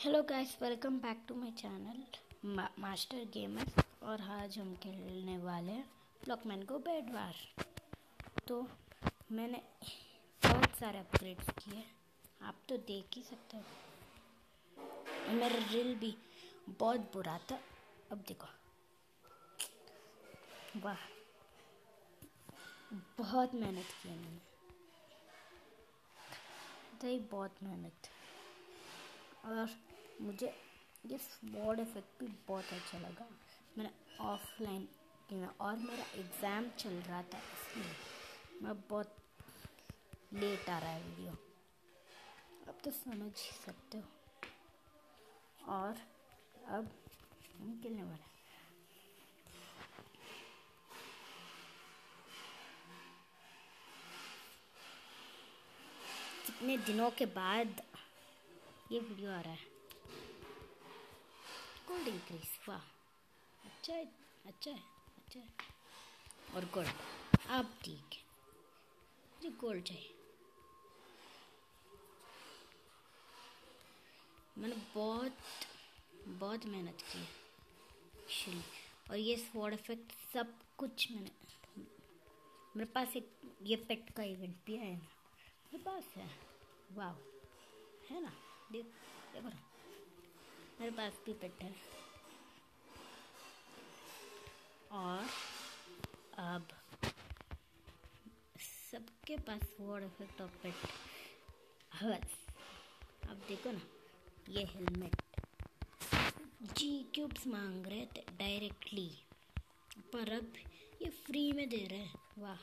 Hello guys welcome back to my channel master gamer और आज हम खेलने वाले हैं ब्लॉकमैन को बेड वार तो मैंने बहुत सारे अपग्रेड्स किए आप तो देख ही सकते हो। मेरा रिल भी बहुत बुरा था। अब देखो। वाह। बहुत मेहनत की मैंने। तो बहुत मेहनत। और मुझे ये स्वॉर्ड इफ़ेक्ट भी बहुत अच्छा लगा। मैंने ऑफलाइन किया और मेरा एग्ज़ाम चल रहा था, इसलिए मैं बहुत लेट आ रहा है वीडियो अब तो समझ ही सकते हो। और अब हम खेलने वाले कितने दिनों के बाद ये वीडियो आ रहा है। गोल्ड इंक्रीज वाह। अच्छा है अच्छा है अच्छा है। और गोल्ड अब ठीक है। मुझे गोल्ड चाहिए। मैंने बहुत बहुत मेहनत की है और ये स्वॉर्ड इफ़ेक्ट सब कुछ मैंने, मेरे पास एक, ये पेट का इवेंट भी है ना। मेरे पास है। वाह है ना? देख देखो मेरे पास भी पेट है। और अब सबके पास वर्ड इफ़ेक्ट ऑफ़ पेट बस। अब देखो ना, ये हेलमेट जी क्यूब्स मांग रहे थे डायरेक्टली पर अब ये फ्री में दे रहे हैं। वाह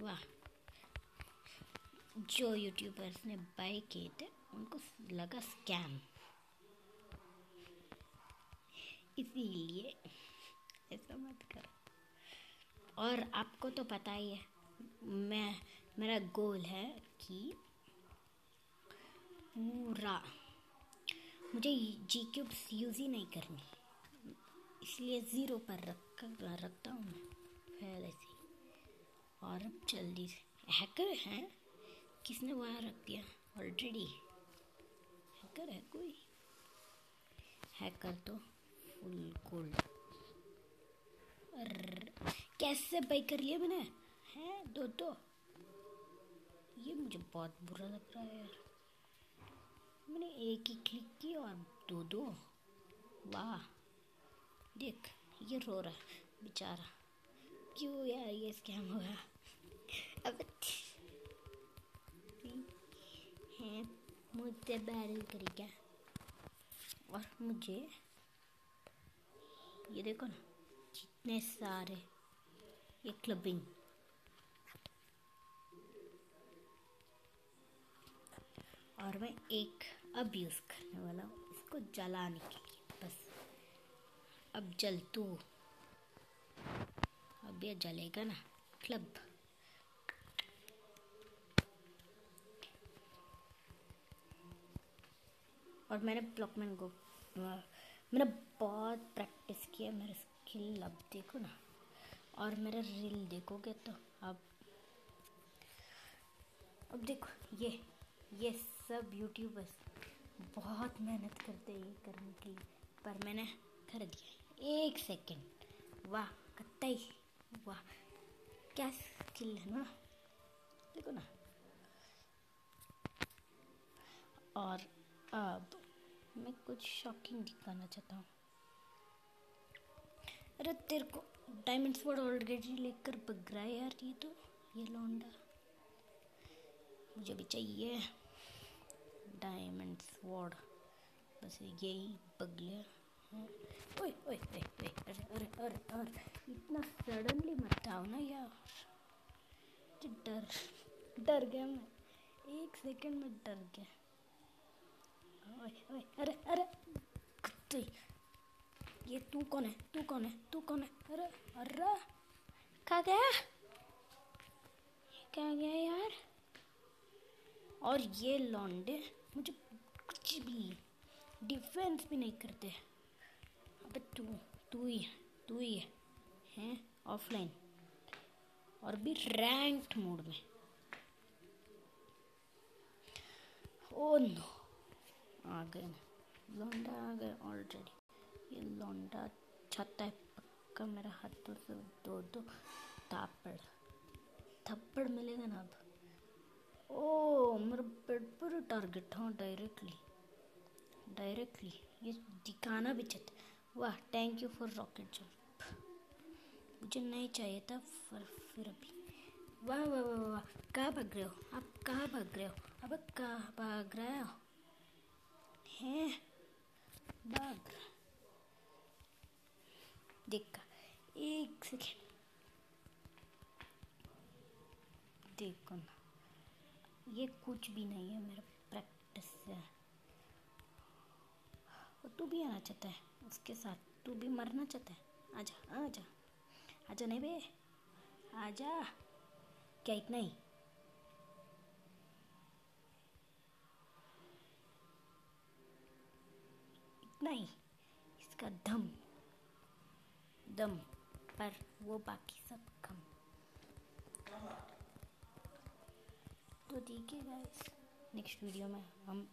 वाह। जो यूट्यूबर्स ने बाय किए थे, उनको लगा स्कैम इसीलिए ऐसा मत करो। और आपको तो पता ही है, मैं, मेरा गोल है कि पूरा, मुझे जी क्यूब्स यूज़ ही नहीं करनी इसलिए ज़ीरो पर रख रखता हूँ मैं, पहले से और अब जल्दी से। हैकर हैं? किसने वहाँ रख दिया? ऑलरेडी हैकर है कोई? हैकर तो फुल गोल्ड कैसे बाई कर लिया मैंने? है, दो दो ये मुझे बहुत बुरा लग रहा है यार। मैंने एक ही क्लिक की और दो दो। वाह। देख, ये रो रहा है, बेचारा। क्यों यार ये स्कैम हो गया? अब मुझसे बैरल करेगा और मुझे, ये देखो ना, कितने सारे, ये क्लबिंग। और मैं एक अब यूज़ करने वाला हूँ, इसको जलाने के लिए, बस। अब जल तू। अब ये जलेगा ना, क्लब। और मैंने ब्लॉकमैन को मैंने बहुत प्रैक्टिस किया, मेरा स्किल अब देखो ना, और मेरा रील देखोगे तो अब अब देखो, ये ये सब यूट्यूबर्स बहुत मेहनत करते हैं ये करने के लिए, पर मैंने कर दिया, एक सेकंड वाह कत्ता वाह, क्या स्किल है ना, देखो ना, और अब मैं कुछ शॉकिंग दिखाना चाहता हूँ। अरे तेरे को डायमंड स्वॉर्ड ऑलरेडी लेकर बग रहा है यार ये तो ये लौंडा। मुझे भी चाहिए। डायमंड स्वॉर्ड बस यही बग लिया ओए ओए ओए ओए, अरे अरे अरे अरे, इतना सडनली मत आओ ना यार। डर डर गया मैं। एक सेकंड में डर गया। अरे अरे, कुत्ते। ये तू कौन है? तू कौन है? तू कौन है? अरे अरे। कहा गया? क्या गया यार? और ये लौंडे मुझे कुछ भी डिफेंस भी नहीं करते। अबे तू तू ही तू ही है। हैं? ऑफलाइन। और भी रैंक्ड मोड में। ओ नो आ गए लौंडा आ गया ऑलरेडी ये लौंडा छाता है, पक्का मेरा हाथों से दो दो तापड़ थप्पड़ मिलेगा ना अब? ओ, मेरा पेट पर टारगेट हाँ डायरेक्टली डायरेक्टली ये दिखाना भी चाहते वाह thank you for rocket jump मुझे नहीं चाहिए था फिर फिर अभी वाह वाह वाह वाह। कहाँ भाग रहे हो? आप कहाँ भाग रहे हो? अब कहाँ भाग रहे हो? हैं। भाग देखा। एक सेकेंड। देखो ना। ये कुछ भी नहीं है मेरा प्रैक्टिस है। और तू भी आना चाहता है। उसके साथ तू भी मरना चाहता है। आजा आजा। आजा नहीं बे। आजा। क्या इतना ही? इतना ही इसका दम दम पर वो बाकी सब कम। तो ठीक है गाइस नेक्स्ट वीडियो में हम